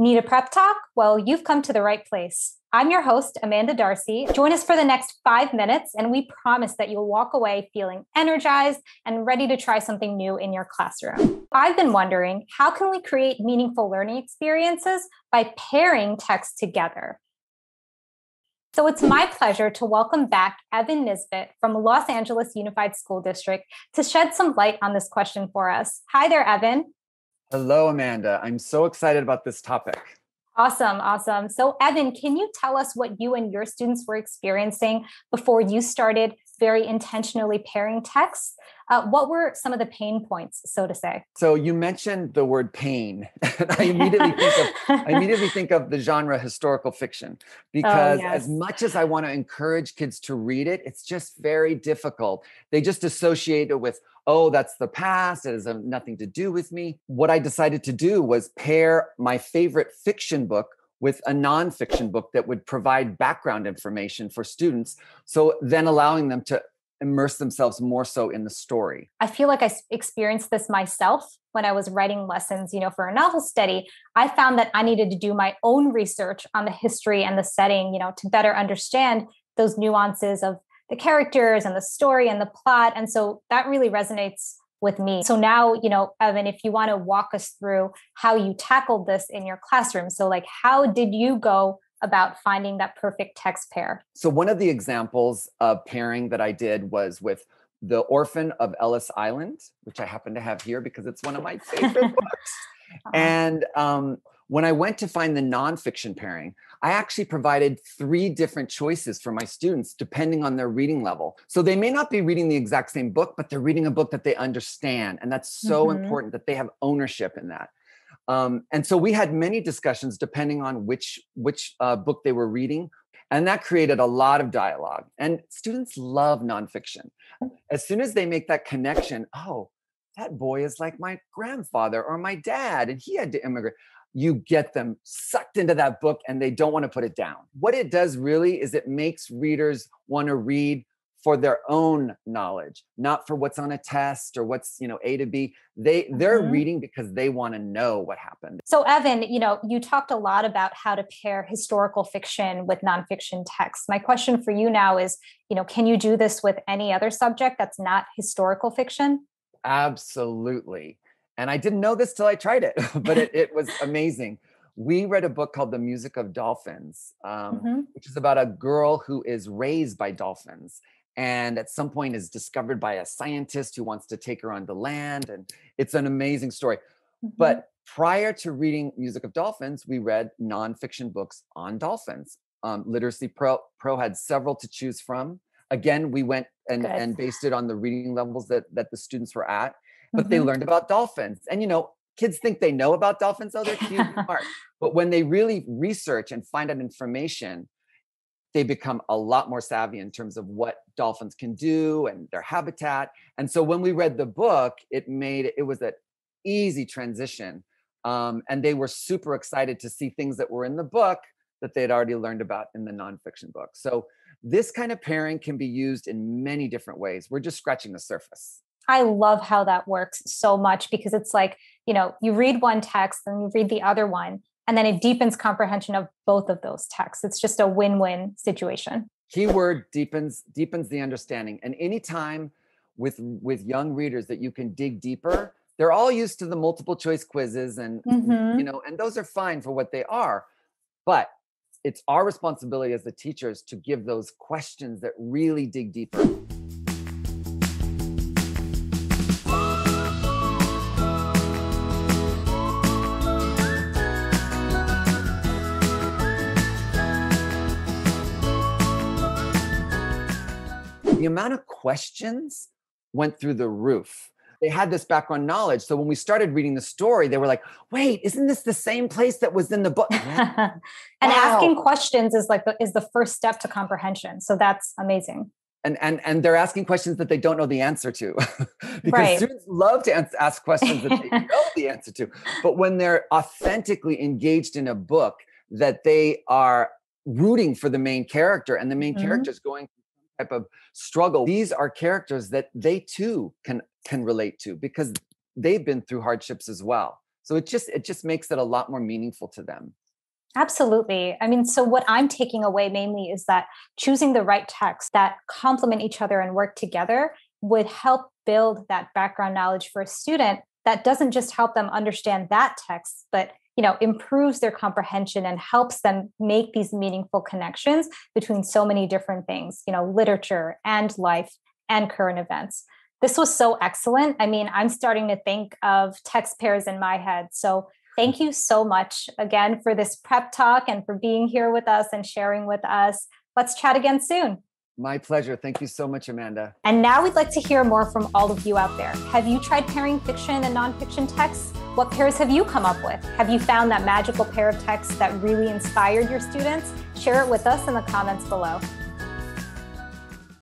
Need a prep talk? Well, you've come to the right place. I'm your host, Amanda Darcy. Join us for the next five minutes, and we promise that you'll walk away feeling energized and ready to try something new in your classroom. I've been wondering how can we create meaningful learning experiences by pairing text together? So it's my pleasure to welcome back Evan Nisbet from Los Angeles Unified School District to shed some light on this question for us. Hi there, Evan. Hello, Amanda. I'm so excited about this topic. Awesome, awesome. So, Evan, can you tell us what you and your students were experiencing before you started very intentionally pairing texts? Uh, what were some of the pain points, so to say? So, you mentioned the word pain. I immediately think of I immediately think of the genre historical fiction oh, because oh, yes. as much as I want to encourage kids to read it, it's just very difficult. They just associate it with oh, that's the past. It has nothing to do with me. What I decided to do was pair my favorite fiction book with a nonfiction book that would provide background information for students. So then allowing them to immerse themselves more so in the story. I feel like I experienced this myself when I was writing lessons, you know, for a novel study. I found that I needed to do my own research on the history and the setting, you know, to better understand those nuances of the characters and the story and the plot. And so that really resonates with me. So now, you know, Evan, if you want to walk us through how you tackled this in your classroom. So, like, how did you go about finding that perfect text pair? So, one of the examples of pairing that I did was with The Orphan of Ellis Island, which I happen to have here because it's one of my favorite books. Uh-huh. And um, when I went to find the nonfiction pairing, I actually provided three different choices for my students depending on their reading level. So they may not be reading the exact same book, but they're reading a book that they understand. And that's so mm-hmm. important that they have ownership in that. Um, and so we had many discussions depending on which which uh, book they were reading, and that created a lot of dialogue. And students love nonfiction. As soon as they make that connection, oh, that boy is like my grandfather or my dad, and he had to immigrate you get them sucked into that book and they don't want to put it down. What it does really is it makes readers want to read for their own knowledge, not for what's on a test or what's, you know, A to B. They they're mm-hmm. reading because they want to know what happened. So Evan, you know, you talked a lot about how to pair historical fiction with nonfiction text. My question for you now is, you know, can you do this with any other subject that's not historical fiction? Absolutely. And I didn't know this till I tried it, but it, it was amazing. We read a book called The Music of Dolphins, um, mm-hmm. which is about a girl who is raised by dolphins and at some point is discovered by a scientist who wants to take her on the land. And it's an amazing story. Mm-hmm. But prior to reading Music of Dolphins, we read nonfiction books on dolphins. Um, Literacy Pro, Pro had several to choose from. Again, we went and, and based it on the reading levels that, that the students were at but mm-hmm. they learned about dolphins. And you know, kids think they know about dolphins, oh, they're cute and smart. But when they really research and find out information, they become a lot more savvy in terms of what dolphins can do and their habitat. And so when we read the book, it made it was an easy transition. Um, and they were super excited to see things that were in the book that they had already learned about in the nonfiction book. So this kind of pairing can be used in many different ways. We're just scratching the surface. I love how that works so much because it's like, you know, you read one text and you read the other one, and then it deepens comprehension of both of those texts. It's just a win-win situation. Keyword deepens deepens the understanding. And anytime with with young readers that you can dig deeper, they're all used to the multiple choice quizzes and mm-hmm. you know, and those are fine for what they are. But it's our responsibility as the teachers to give those questions that really dig deeper. Amount of questions went through the roof. They had this background knowledge. So when we started reading the story, they were like, wait, isn't this the same place that was in the book? and wow. asking questions is like the, is the first step to comprehension. So that's amazing. And, and, and they're asking questions that they don't know the answer to because right. students love to ask questions that they know the answer to. But when they're authentically engaged in a book that they are rooting for the main character and the main mm-hmm. character is going type of struggle these are characters that they too can can relate to because they've been through hardships as well So it just it just makes it a lot more meaningful to them. Absolutely. I mean, so what I'm taking away mainly is that choosing the right texts that complement each other and work together would help build that background knowledge for a student that doesn't just help them understand that text, but you know improves their comprehension and helps them make these meaningful connections between so many different things you know literature and life and current events this was so excellent i mean i'm starting to think of text pairs in my head so thank you so much again for this prep talk and for being here with us and sharing with us let's chat again soon my pleasure. Thank you so much, Amanda. And now we'd like to hear more from all of you out there. Have you tried pairing fiction and nonfiction texts? What pairs have you come up with? Have you found that magical pair of texts that really inspired your students? Share it with us in the comments below.